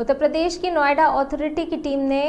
उत्तर प्रदेश की नोएडा अथॉरिटी की टीम ने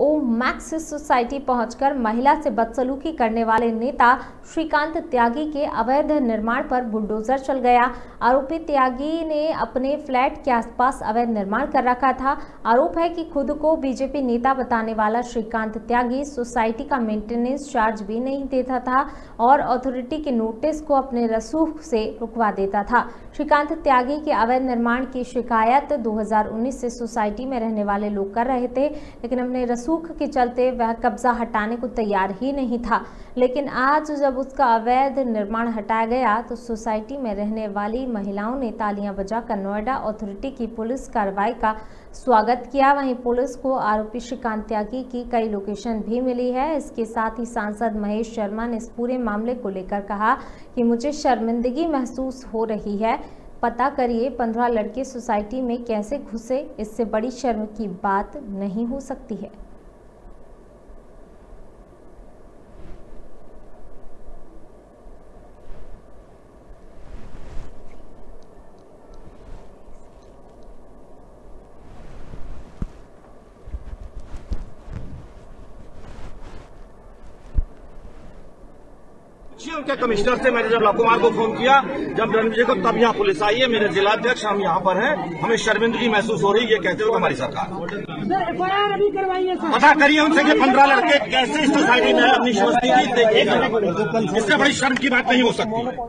ओ मैक्स सोसाइटी पहुंचकर महिला से बदसलूकी करने वाले नेता श्रीकांत त्यागी के अवैध निर्माण पर बुलडोजर चल गया। आरोपी त्यागी ने अपने फ्लैट के आसपास अवैध निर्माण कर रखा था। आरोप है कि खुद को बीजेपी नेता बताने वाला श्रीकांत त्यागी सोसाइटी का मेंटेनेंस चार्ज भी नहीं देता था और अथॉरिटी के नोटिस को अपने रसूख से रुकवा देता था। श्रीकांत त्यागी के अवैध निर्माण की शिकायत 2019 से सोसाइटी में रहने वाले लोग कर रहे थे, लेकिन अपने रसूख के चलते वह कब्जा हटाने को तैयार ही नहीं था। लेकिन आज जब उसका अवैध निर्माण हटाया गया तो सोसाइटी में रहने वाली महिलाओं ने तालियाँ बजाकर नोएडा अथॉरिटी की पुलिस कार्रवाई का स्वागत किया। वहीं पुलिस को आरोपी श्रीकांत त्यागी की कई लोकेशन भी मिली है। इसके साथ ही सांसद महेश शर्मा ने इस पूरे मामले को लेकर कहा कि मुझे शर्मिंदगी महसूस हो रही है। पता करिए, पंद्रह लड़के सोसाइटी में कैसे घुसे, इससे बड़ी शर्म की बात नहीं हो सकती है। पूछिए उनके कमिश्नर से मैंने जब लव कुमार को फ़ोन किया जब रणविजय को तब यहाँ पुलिस आई है मेरे जिलाध्यक्ष हम यहाँ पर हैं। हमें शर्मिंदगी महसूस हो रही है ये कहते हुए हमारी सरकार। पता करिए उनसे कि पंद्रह लड़के कैसे इस सोसाइटी में अपनी समझती देखिए इससे बड़ी शर्म की बात नहीं हो सकती।